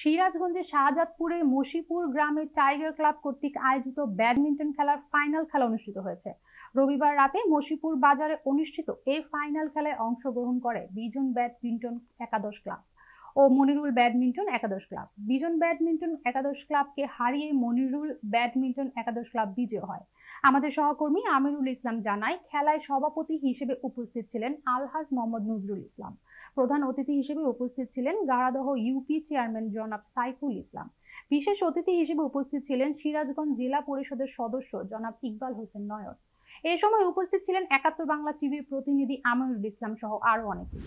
সিরাজগঞ্জের শাহজাদপুরে মশিপুর গ্রামের tiger club কর্তৃক আয়োজিত ব্যাডমিন্টন খেলার ফাইনাল খেলা অনুষ্ঠিত হয়েছে। রবিবার রাতে মশিপুর বাজারে অনুষ্ঠিত এই ফাইনাল খেলায় অংশগ্রহণ করে বিজন ব্যাডমিন্টন একাদশ ক্লাব। ও মনিরুল ব্যাডমিন্টন একাদশ ক্লাব। বিজন ব্যাডমিন্টন একাদশ ক্লাবকে হারিয়ে মনিরুল ব্যাডমিন্টন একাদশ ক্লাব বিজয় হয়। আমাদের সহকর্মী আমিরুল ইসলাম জানায়, খেলায় সভাপতি হিসেবে উপস্থিত ছিলেন আলহাজ মোহাম্মদ নজরুল ইসলাম। প্রধান অতিথি হিসেবে উপস্থিত ছিলেন গাড়াদহ ইউপি চেয়ারম্যান জনাব সাইফুল ইসলাম। বিশেষ অতিথি হিসেবে উপস্থিত ছিলেন সিরাজগঞ্জ জেলা পরিষদের সদস্য জনাব ইকবাল হোসেন নয়ন। এ সময় উপস্থিত ছিলেন একাত্তর বাংলা টিভির প্রতিনিধি আমিরুল ইসলাম সহ আরও অনেকে।